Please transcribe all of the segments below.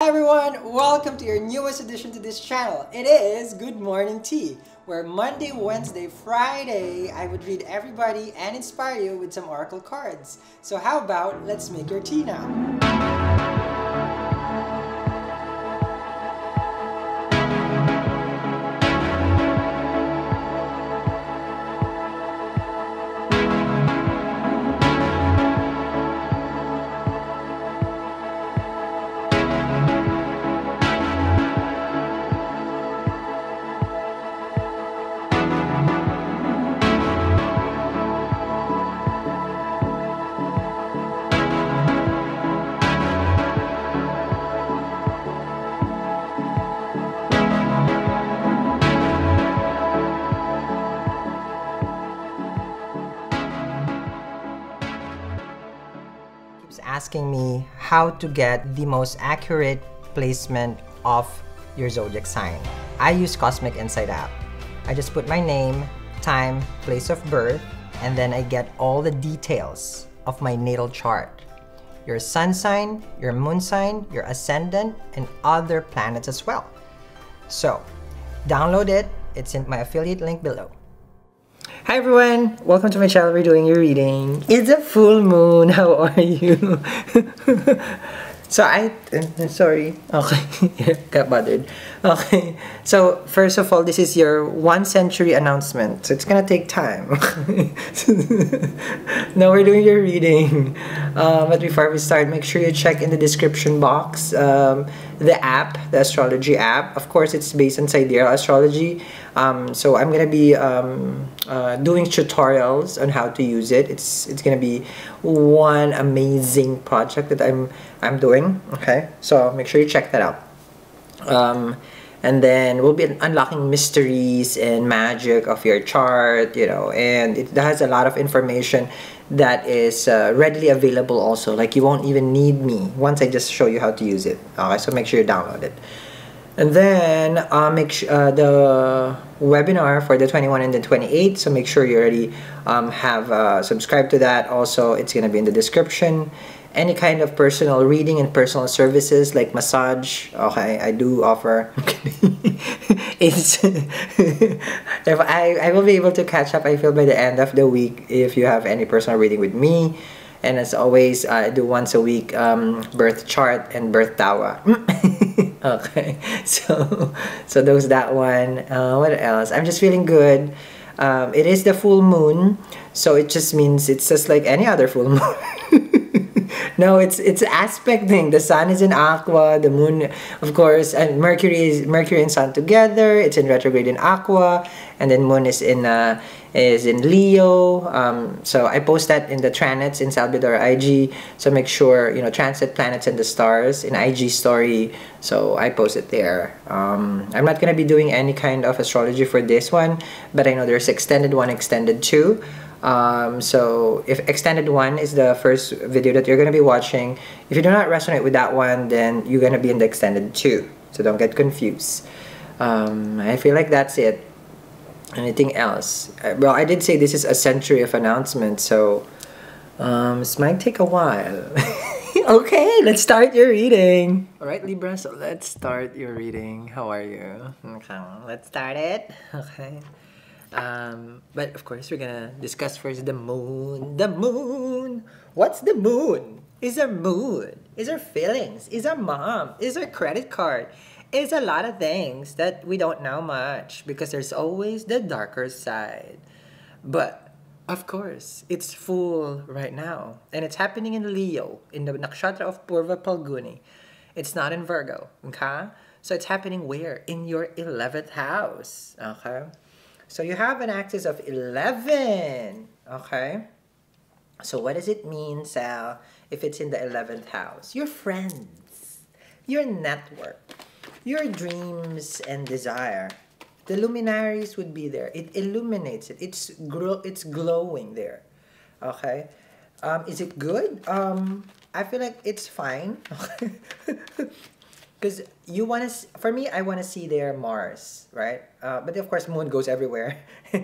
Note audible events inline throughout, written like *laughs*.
Hi everyone, welcome to your newest addition to this channel. It is Good Morning Tea, where Monday, Wednesday, Friday, I would read everybody and inspire you with some oracle cards. So how about let's make your tea now? Asking me how to get the most accurate placement of your zodiac sign. I use Cosmic Insight app. I just put my name, time, place of birth, and then I get all the details of my natal chart. Your sun sign, your moon sign, your ascendant, and other planets as well. So, download it. It's in my affiliate link below. Hi everyone, welcome to my channel. We're doing your reading. It's a full moon. *laughs* How are you? *laughs* so I, uh, sorry. Okay, *laughs* got bothered. Okay, so first of all, this is your one century announcement. So it's gonna take time. *laughs* now we're doing your reading. Um, but before we start, make sure you check in the description box um, the app, the astrology app. Of course, it's based on Sidereal Astrology. Um, so I'm gonna be um, uh, doing tutorials on how to use it. It's it's gonna be one amazing project that I'm I'm doing. Okay, so make sure you check that out. Um, and then we'll be unlocking mysteries and magic of your chart, you know, and it has a lot of information that is uh, readily available also. Like you won't even need me once I just show you how to use it. Okay, so make sure you download it. And then uh, make uh, the webinar for the 21 and the 28. So make sure you already um, have uh, subscribed to that. Also, it's gonna be in the description. Any kind of personal reading and personal services like massage. Okay, I do offer. *laughs* it's *laughs* if I I will be able to catch up. I feel by the end of the week if you have any personal reading with me. And as always, I do once a week um, birth chart and birth tower. *laughs* okay, so so those that one. Uh, what else? I'm just feeling good. Um, it is the full moon, so it just means it's just like any other full moon. No, it's it's aspecting. The sun is in Aqua, the moon, of course, and Mercury is Mercury and Sun together. It's in retrograde in Aqua, and then Moon is in uh, is in Leo. Um, so I post that in the Tranets in Salbiadora IG. So make sure you know transit planets and the stars in IG story. So I post it there. Um, I'm not gonna be doing any kind of astrology for this one, but I know there's extended one, extended two. Um, so if extended one is the first video that you're gonna be watching, if you do not resonate with that one, then you're gonna be in the extended two. So don't get confused. Um, I feel like that's it. Anything else? Uh, well, I did say this is a century of announcements, so um, this might take a while. *laughs* okay, let's start your reading. All right, Libra. So let's start your reading. How are you? Okay, let's start it. Okay. Um, but of course, we're gonna discuss first the moon. The moon. What's the moon? Is there mood? Is there feelings? Is there mom? Is there credit card? Is a lot of things that we don't know much because there's always the darker side. But of course, it's full right now, and it's happening in Leo in the nakshatra of Purva Phalguni. It's not in Virgo, okay? So it's happening where? In your 11th house, okay? So you have an axis of 11, okay? So what does it mean, Sal, if it's in the 11th house? Your friends, your network, your dreams and desire. The luminaries would be there. It illuminates it. It's gro- it's glowing there. Okay? Um, is it good? Um, I feel like it's fine. *laughs* because you want to for me i want to see their mars right? Uh, but of course moon goes everywhere. *laughs*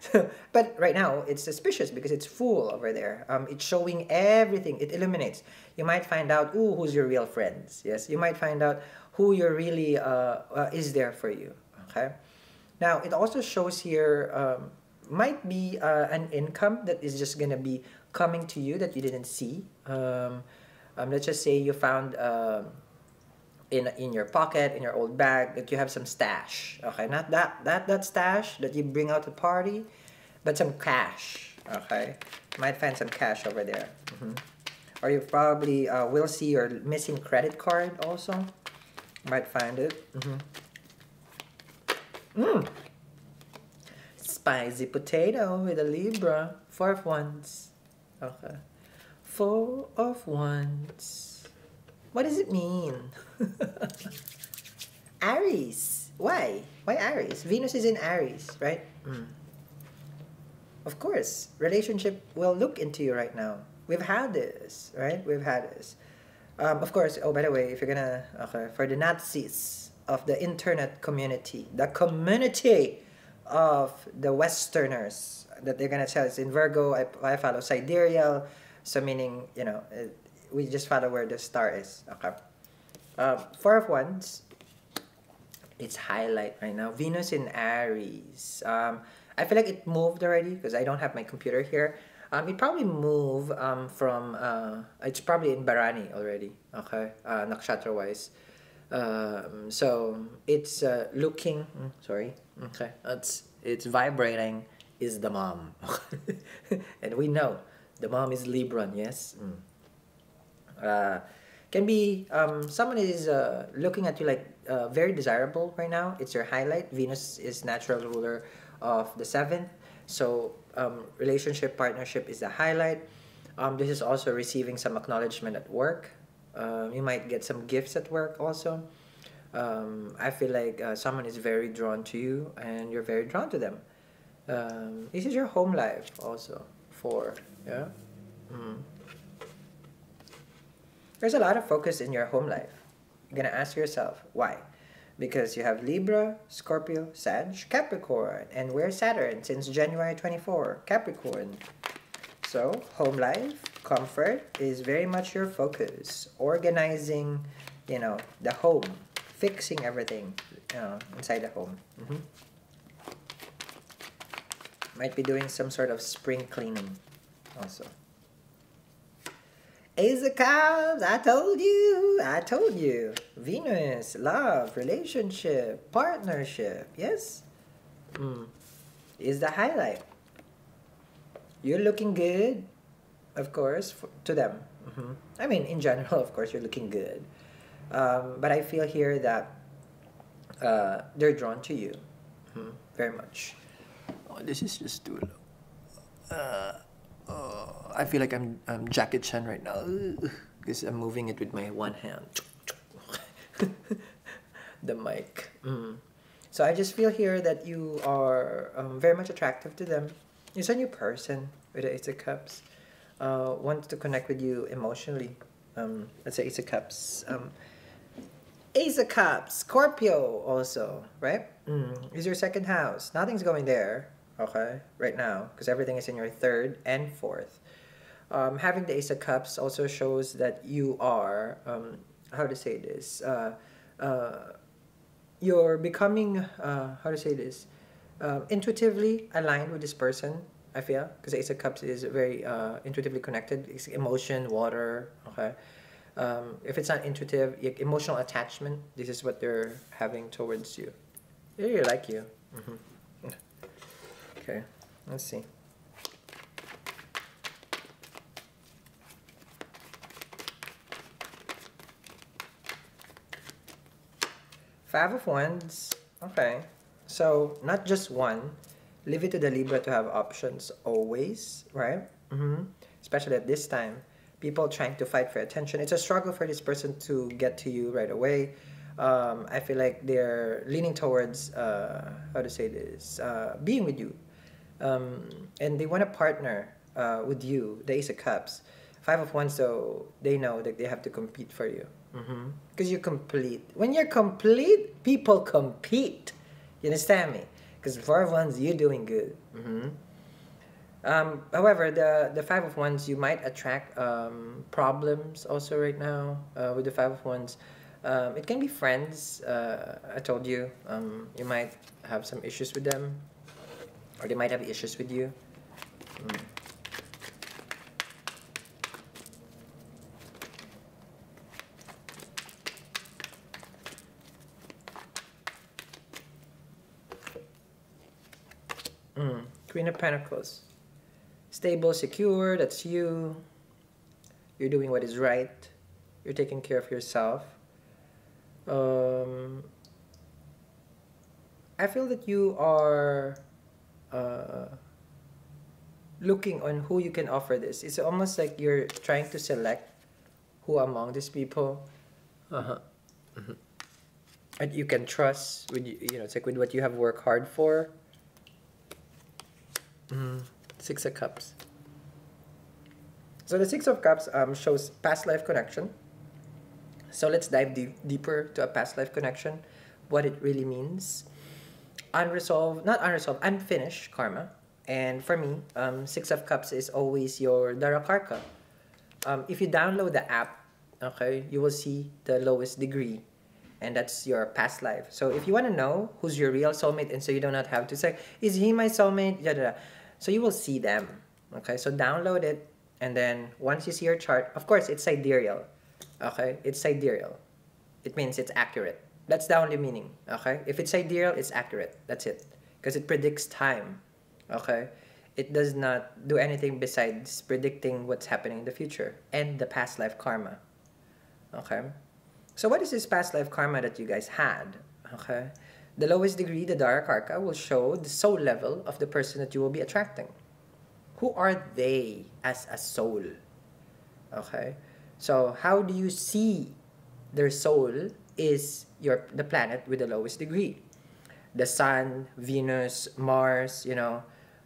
So, but right now it's suspicious because it's full over there. Um, it's showing everything. It illuminates. You might find out ooh who's your real friends? Yes you might find out who you're really uh, uh, is there for you okay? Now it also shows here um, might be uh, an income that is just gonna be coming to you that you didn't see. Um, um, let's just say you found um, in in your pocket in your old bag that you have some stash okay not that that that stash that you bring out to party but some cash okay might find some cash over there mm-hmm. or you probably uh, will see your missing credit card also might find it mm-hmm. mm. spicy potato with a libra four of wands okay four of wands what does it mean? *laughs* Aries. Why? Why Aries? Venus is in Aries, right? Mm. Of course, relationship will look into you right now. We've had this, right? We've had this. Um, of course, oh, by the way, if you're gonna, okay, for the Nazis of the internet community, the community of the Westerners that they're gonna tell us in Virgo, I, I follow sidereal, so meaning, you know, we just follow where the star is. Okay. Uh, four of Wands. It's highlight right now. Venus in Aries. Um, I feel like it moved already because I don't have my computer here. Um, it probably moved um, from, uh, it's probably in Bharani already, okay, uh, nakshatra wise. Um, so it's uh, looking, mm, sorry, okay, it's, it's vibrating is the mom. *laughs* and we know the mom is Libran, yes? Mm uh, can be um, someone is uh, looking at you like uh, very desirable right now. It's your highlight. Venus is natural ruler of the seventh, so um, relationship partnership is the highlight. Um, this is also receiving some acknowledgement at work. Um, you might get some gifts at work also. Um, I feel like uh, someone is very drawn to you and you're very drawn to them. Um, this is your home life also. Four, yeah. Mm there's a lot of focus in your home life. You're gonna ask yourself, why? Because you have Libra, Scorpio, Sag, Capricorn, and we're Saturn since January 24, Capricorn. So, home life, comfort is very much your focus. Organizing, you know, the home, fixing everything, you know, inside the home. Mm -hmm. Might be doing some sort of spring cleaning also. Ace of Cups, I told you, I told you. Venus, love, relationship, partnership, yes? Mm. Is the highlight. You're looking good, of course, for, to them. Mm -hmm. I mean, in general, of course, you're looking good. Um, but I feel here that uh, they're drawn to you mm -hmm. very much. Oh, this is just too low. Uh, I feel like I'm, I'm Jackie Chan right now because I'm moving it with my one hand. the mic. Mm. So I just feel here that you are um, very much attractive to them. It's a new person with the Ace of Cups. Uh, wants to connect with you emotionally. Um, let's say Ace of Cups. Um, Ace of Cups, Scorpio also, right? Mm. Is your second house. Nothing's going there okay, right now, because everything is in your third and fourth. Um, having the Ace of Cups also shows that you are, um, how to say this, uh, uh, you're becoming, uh, how to say this, um, intuitively aligned with this person, I feel, because Ace of Cups is very uh, intuitively connected. It's emotion, water, okay. Um, if it's not intuitive, emotional attachment, this is what they're having towards you. They really like you. Mm -hmm. Okay, let's see. Five of Wands. Okay. So, not just one. Leave it to the Libra to have options always, right? Mm -hmm. Especially at this time. People trying to fight for attention. It's a struggle for this person to get to you right away um, I feel like they're leaning towards uh, how to say this uh, being with you um, and they want to partner uh, with you, the Ace of Cups. Five of Wands, so they know that they have to compete for you. Because you're complete. When you're complete, people compete. You understand me? Because four of wands, you're doing good. hmm Um, however, the the five of wands, you might attract um, problems also right now uh, with the five of wands. Um, it can be friends. Uh, I told you, um, you might have some issues with them, or they might have issues with you. Mm. Mm. Queen of Pentacles. Stable, secure, that's you. You're doing what is right. You're taking care of yourself. Um, I feel that you are uh, looking on who you can offer this. It's almost like you're trying to select who among these people uh-huh. Mm-hmm. and you can trust with you, you know it's like with what you have worked hard for. Mm, Six of Cups. So the Six of Cups um, shows past life connection. So let's dive deep, deeper to a past life connection, what it really means. Unresolved, not unresolved, unfinished karma. And for me, um, Six of Cups is always your Darakaraka. Um, if you download the app, okay, you will see the lowest degree. And that's your past life. So if you want to know who's your real soulmate, and so you do not have to say, is he my soulmate? So you will see them. Okay, so download it, and then once you see your chart, of course, it's sidereal. Okay, it's sidereal. It means it's accurate. That's the only meaning. Okay, if it's ideal, it's accurate. That's it, because it predicts time. Okay, it does not do anything besides predicting what's happening in the future and the past life karma. Okay, so what is this past life karma that you guys had? Okay, the lowest degree, the Darakaraka, will show the soul level of the person that you will be attracting. Who are they as a soul? Okay, so how do you see their soul is your the planet with the lowest degree. The sun, Venus, Mars, you know.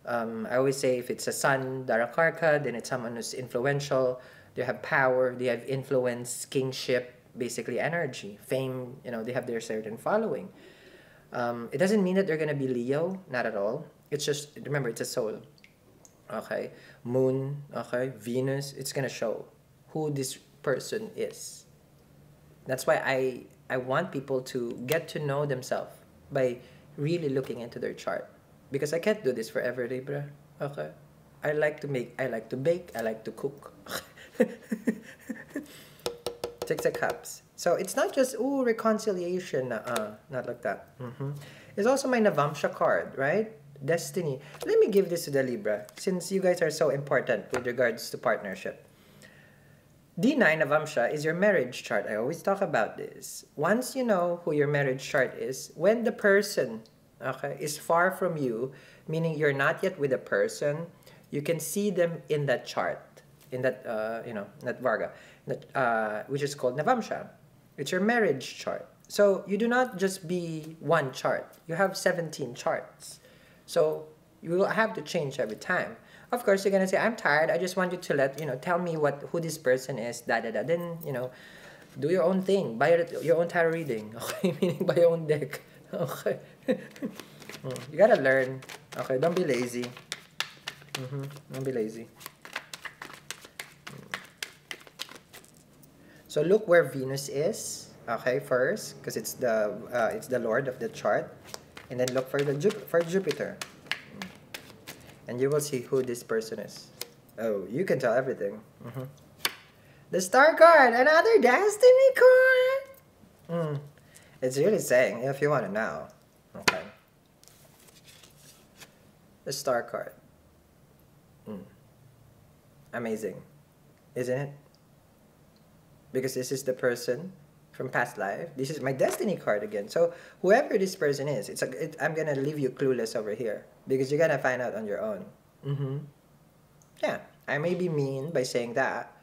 Um, I always say if it's a sun, Darakaraka, then it's someone who's influential. They have power, they have influence, kingship, basically energy, fame, you know, they have their certain following. Um, it doesn't mean that they're going to be Leo, not at all. It's just, remember, it's a soul. Okay? Moon, okay? Venus, it's going to show who this person is. That's why I, I want people to get to know themselves by really looking into their chart. Because I can't do this forever, Libra. Okay? I like to make, I like to bake, I like to cook. Six of Cups. So it's not just, ooh, reconciliation. Uh, not like that. Mm-hmm. It's also my Navamsha card, right? Destiny. Let me give this to the Libra, since you guys are so important with regards to partnership. D9 Navamsha is your marriage chart. I always talk about this. Once you know who your marriage chart is, when the person okay, is far from you, meaning you're not yet with a person, you can see them in that chart, in that, uh, you know, that Varga, that, uh, which is called Navamsha. It's your marriage chart. So you do not just be one chart. You have 17 charts. So you will have to change every time. Of course, you're gonna say, "I'm tired. I just want you to let you know, tell me what who this person is." Da da da. Then you know, do your own thing. Buy your, your own tarot reading. *laughs* Okay, meaning buy your own deck. *laughs* Okay. *laughs* you gotta learn. Okay, don't be lazy. Mm-hmm. Don't be lazy. So look where Venus is. Okay, first, because it's the uh, it's the lord of the chart, and then look for the Jup- for Jupiter, and you will see who this person is. Oh, you can tell everything. Mhm. The Star card, another Destiny card. Mm. It's really saying if you want to know. Okay. The Star card. Mm. Amazing, isn't it? Because this is the person from past life. This is my destiny card again. So whoever this person is, it's a, it, I'm gonna leave you clueless over here because you're gonna find out on your own. Mm-hmm. Yeah, I may be mean by saying that,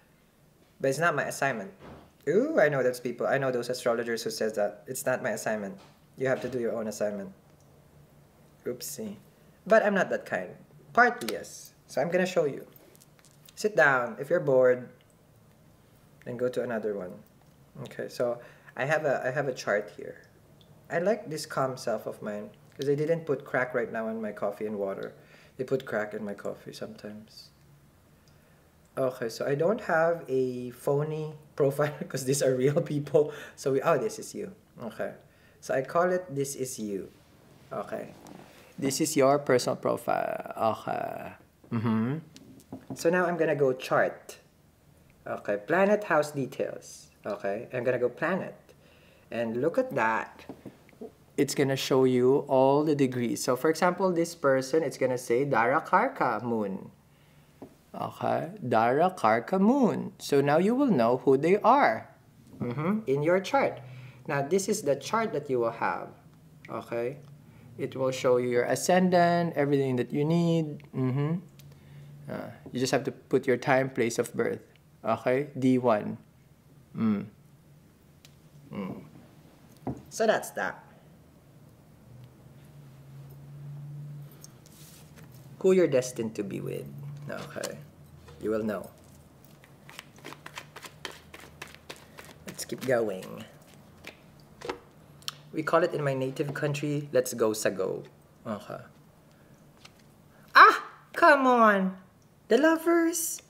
but it's not my assignment. Ooh, I know those people. I know those astrologers who says that it's not my assignment. You have to do your own assignment. Oopsie. But I'm not that kind. Partly yes. So I'm gonna show you. Sit down. If you're bored, then go to another one. Okay, so I have a I have a chart here. I like this calm self of mine because I didn't put crack right now in my coffee and water. They put crack in my coffee sometimes. Okay, so I don't have a phony profile *laughs* because these are real people. So we oh this is you. Okay. So I call it this is you. Okay. This is your personal profile. Okay. Mm-hmm. So now I'm gonna go chart. Okay, planet house details. Okay, I'm gonna go planet. And look at that. It's gonna show you all the degrees. So for example, this person, it's gonna say Darakaraka moon. Okay, Darakaraka moon. So now you will know who they are mm-hmm. in your chart. Now this is the chart that you will have. Okay, it will show you your ascendant, everything that you need. Mm-hmm. Uh, you just have to put your time, place of birth. Okay, D1. Mm. Mm. So that's that. Who you're destined to be with. Okay, you will know. Let's keep going. We call it in my native country, let's go sago. Okay. Ah! Come on! The lovers!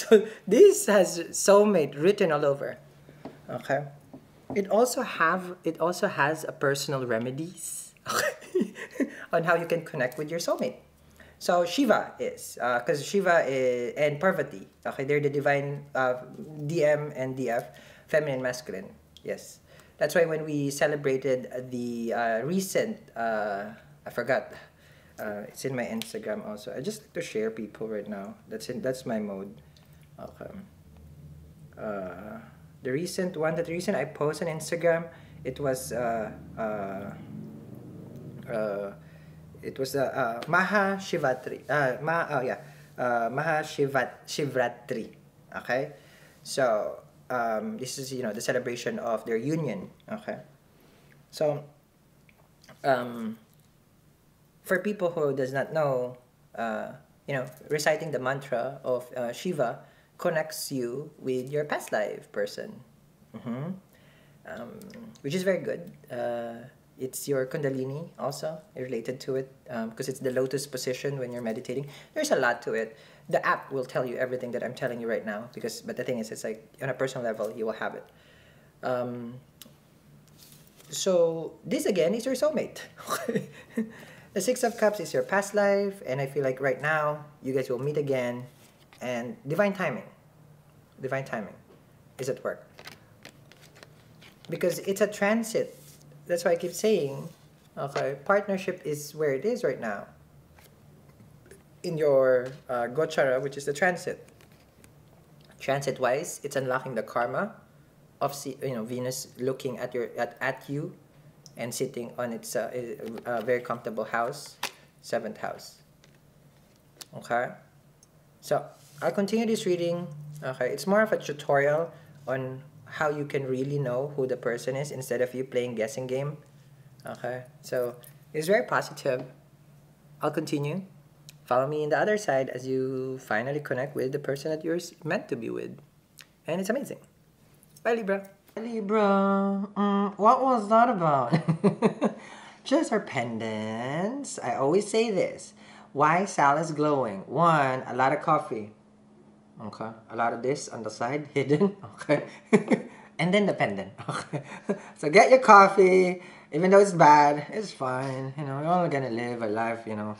So this has soulmate written all over. Okay. It also have it also has a personal remedies *laughs* on how you can connect with your soulmate. So Shiva is because uh, Shiva is, and Parvati. Okay, they're the divine uh, DM and DF feminine, masculine. Yes. That's why when we celebrated the uh, recent, uh, I forgot, uh, it's in my Instagram also. I just like to share people right now. That's in that's my mode. Okay. Uh, the recent one, that recent I posted on Instagram, it was uh, uh, uh, it was the uh, Maha Shivatri. Uh, Ma, oh yeah, uh, Maha Shivat Shivratri. Okay, so um, this is you know the celebration of their union okay so um, for people who does not know uh, you know reciting the mantra of uh, shiva connects you with your past life person. Mm-hmm. um, which is very good. Uh, it's your kundalini also related to it because um, it's the lotus position when you're meditating. There's a lot to it. The app will tell you everything that i'm telling you right now because but the thing is it's like on a personal level you will have it. Um, so this again is your soulmate. *laughs* The six of cups is your past life and i feel like right now you guys will meet again and divine timing divine timing is at work because it's a transit that's why I keep saying, okay, partnership is where it is right now. In your uh, Gochara, which is the transit. Transit wise, it's unlocking the karma of you know Venus looking at your at, at you and sitting on its uh, uh, very comfortable house, seventh house. Okay, so I'll continue this reading. Okay, it's more of a tutorial on how you can really know who the person is instead of you playing guessing game. Okay, so it's very positive. I'll continue. Follow me in the other side as you finally connect with the person that you're meant to be with. And it's amazing. Bye, Libra. Libra, mm, what was that about? *laughs* Just our pendants. I always say this. Why Sal is glowing? One, a lot of coffee. Okay. A lot of this on the side, *laughs* hidden. Okay. *laughs* and then the pendant. Okay. *laughs* so get your coffee. Even though it's bad, it's fine. You know, we're only gonna live a life, you know.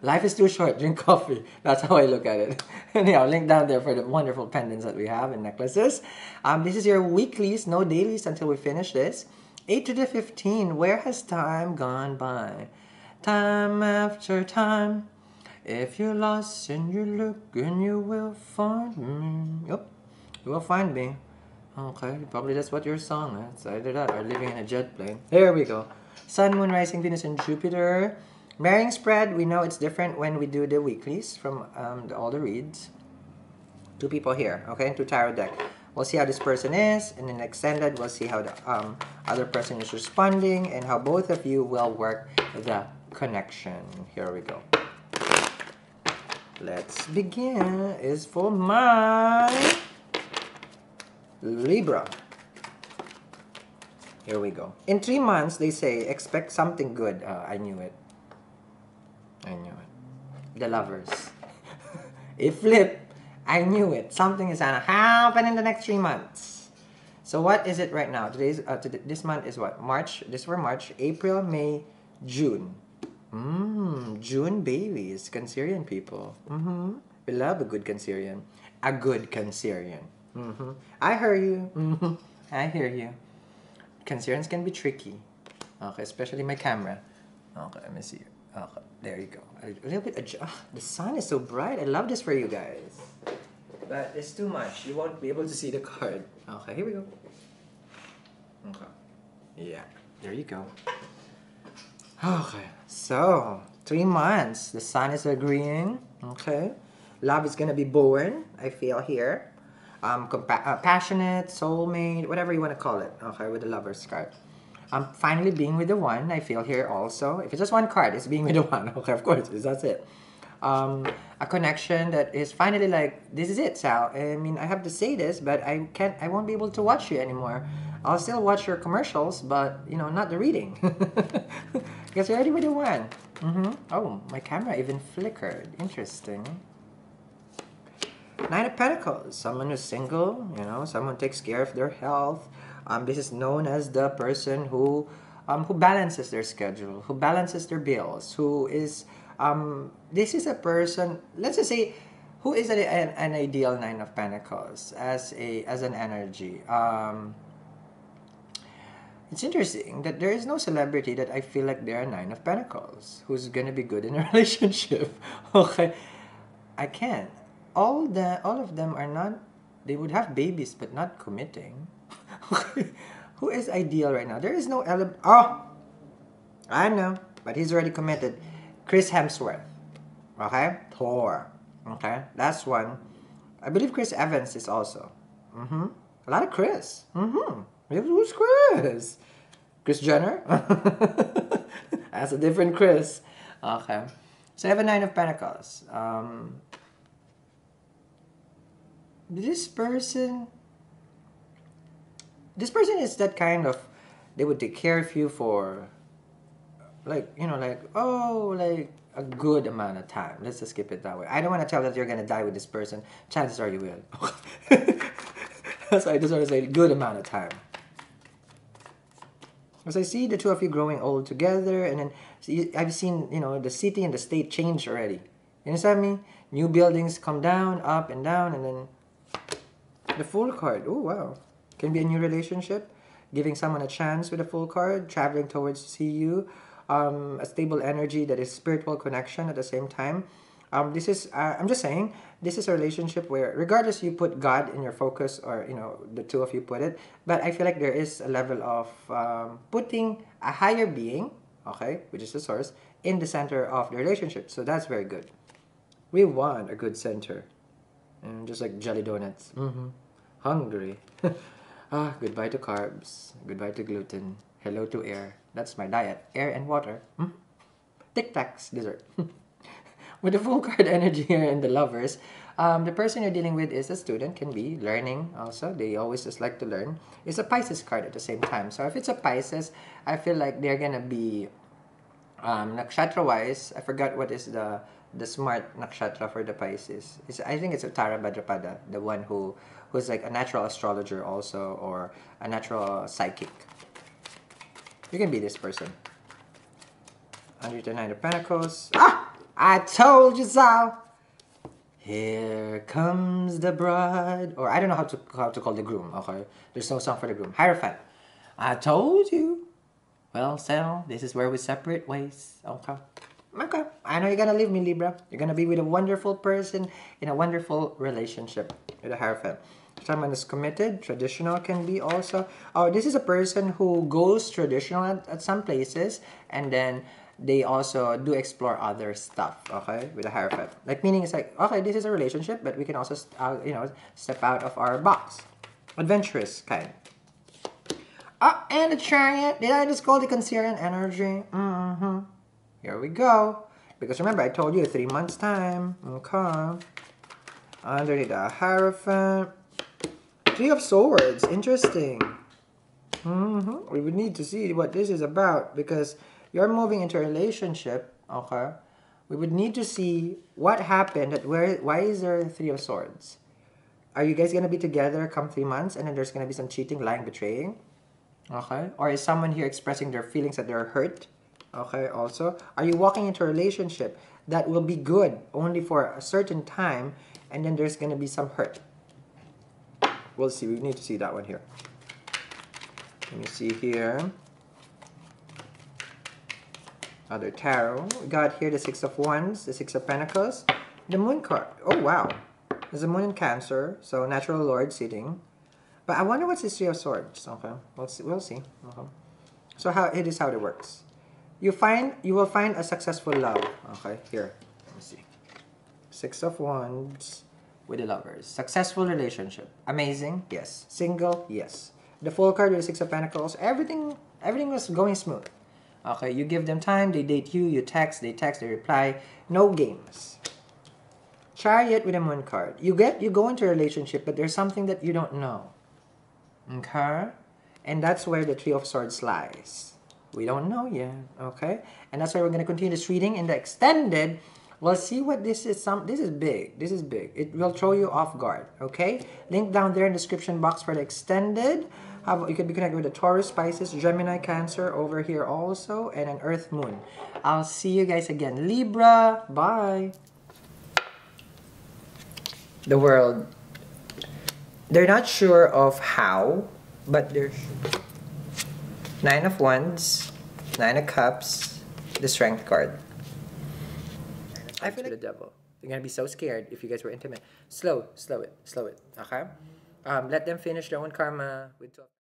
life is too short, drink coffee. That's how I look at it. Anyhow, link down there for the wonderful pendants that we have and necklaces. Um, this is your weeklies, no dailies until we finish this. 8 to the 15, where has time gone by? Time after time if you're lost and you're looking, you will find me. Yep, you will find me. Okay, probably that's what your song is. Either that or living in a jet plane. There we go. Sun, Moon, Rising, Venus, and Jupiter. Marrying spread, we know it's different when we do the weeklies from um, the, all the reads. Two people here, okay, two tarot deck. We'll see how this person is, and then extended, we'll see how the um, other person is responding and how both of you will work the connection. Here we go. Let's begin. Is for my Libra. Here we go. In three months, they say, expect something good. Uh, I knew it. I knew it. The lovers. *laughs* it flipped. I knew it. Something is gonna happen in the next three months. So what is it right now? Today's uh, today, this month is what? March. This for March, April, May, June. Mmm, June babies, Cancerian people. Mm-hmm. We love a good Cancerian. A good Cancerian. Mm-hmm. I hear you. Mm-hmm. I hear you. Cancerians can be tricky. Okay, especially my camera. Okay, let me see. Okay, there you go. A little bit. Oh, the sun is so bright. I love this for you guys. But it's too much. You won't be able to see the card. Okay, here we go. Okay. Yeah, there you go. Okay, so three months. The sun is agreeing. Okay. Love is gonna be born. I feel here um, uh, passionate, soulmate, whatever you want to call it. Okay, with the lover's card. I'm finally being with the one. I feel here also. If it's just one card, it's being with the *laughs* one. Okay, of course, that's it. Um, a connection that is finally like this is it, Sal. I mean, I have to say this, but I can't. I won't be able to watch you anymore. I'll still watch your commercials, but you know, not the reading. *laughs* because you're already the one. Mm-hmm. Oh, my camera even flickered. Interesting. Nine of Pentacles, someone who's single, you know, someone takes care of their health. Um, this is known as the person who um, who balances their schedule, who balances their bills, who is um, this is a person. Let's just say who is an, an, an ideal Nine of Pentacles as a as an energy. Um, it's interesting that there is no celebrity that I feel like they're a Nine of Pentacles. Who's gonna be good in a *laughs* relationship. *laughs* okay, I can't. All the all of them are not they would have babies but not committing. *laughs* Who is ideal right now? There is no element oh i know but he's already committed. Chris hemsworth. Okay? Thor. Okay? That's one. I believe chris evans is also. Mm-hmm. A lot of chris. Mm-hmm who's chris. Kris Jenner? *laughs* That's a different chris. Okay. So I have a nine of pentacles. Um this person this person is that kind of they would take care of you for like you know like oh like a good amount of time. Let's just skip it that way. I don't want to tell that you're gonna die with this person. Chances are you will. *laughs* So i just want to say good amount of time because i see the two of you growing old together and then i've seen you know the city and the state change already you understand me new buildings come down up and down and then the full card. Oh, wow. Can be a new relationship. Giving someone a chance with a full card. Traveling towards to see you. Um, a stable energy that is spiritual connection at the same time. Um, this is, uh, I'm just saying, this is a relationship where, regardless you put God in your focus or, you know, the two of you put it, but I feel like there is a level of um, putting a higher being, okay, which is the source, in the center of the relationship. So that's very good. We want a good center. And just like jelly donuts. Mm-hmm hungry. *laughs* ah, goodbye to carbs. Goodbye to gluten. Hello to air. That's my diet. Air and water. Hmm? Tic Tacs dessert. *laughs* with the full card *laughs* energy here in the lovers, um, the person you're dealing with is a student, can be learning also. They always just like to learn. It's a Pisces card at the same time. So if it's a Pisces, I feel like they're gonna be um, nakshatra wise. I forgot what is the the smart nakshatra for the Pisces. It's, I think it's Uttara Bhadrapada, the one who who's like a natural astrologer also or a natural psychic. You can be this person. Under the Nine of Pentacles. Ah! I told you so! Here comes the bride. Or I don't know how to how to call the groom. Okay, there's no song for the groom. Hierophant. I told you. Well, Sal, this is where we separate ways. Okay. Okay. I know you're gonna leave me, Libra. You're gonna be with a wonderful person in a wonderful relationship with a Hierophant. Someone is committed. Traditional can be also. Oh, this is a person who goes traditional at, at some places and then they also do explore other stuff. Okay, with a hierophant. Like meaning it's like okay, this is a relationship, but we can also uh, you know step out of our box. Adventurous kind. Oh, and the chariot. Did I just call the Cancerian energy? Mm-hmm. Here we go. Because remember, I told you three months time. Okay. Under the Hierophant. Three of Swords. Interesting. Mm-hmm. We would need to see what this is about because you're moving into a relationship. Okay. We would need to see what happened. That where? Why is there Three of Swords? Are you guys gonna be together come three months and then there's gonna be some cheating, lying, betraying? Okay. Or is someone here expressing their feelings that they're hurt? Okay. Also, are you walking into a relationship that will be good only for a certain time and then there's gonna be some hurt? We'll see. We need to see that one here. Let me see here. Other tarot. We got here the Six of Wands, the Six of Pentacles, the Moon card. Oh, wow. There's a Moon in Cancer, so Natural Lord sitting. But I wonder what's this Three of Swords. Okay, we'll see. We'll see. Okay. So how it is how it works. You find you will find a successful love. Okay, here. Let me see. Six of Wands with the lovers. Successful relationship. Amazing. Yes. Single. Yes. The full card with the Six of Pentacles. Everything. Everything was going smooth. Okay, you give them time. They date you. You text. They text. They reply. No games. Chariot with a moon card. You get you go into a relationship, but there's something that you don't know. Okay? And that's where the Three of Swords lies. We don't know yet. Okay? And that's why we're gonna continue this reading in the extended. We'll see what this is. Some this is big. This is big. It will throw you off guard. Okay? Link down there in the description box for the extended. Have, you can be connected with the Taurus, Pisces, Gemini, Cancer over here also, and an Earth Moon. I'll see you guys again. Libra, bye. The world. They're not sure of how, but they're sure. Nine of Wands, Nine of Cups, the Strength card. I feel like the devil. They're gonna be so scared if you guys were intimate. Slow, slow it, slow it. Okay. Um, let them finish their own karma with.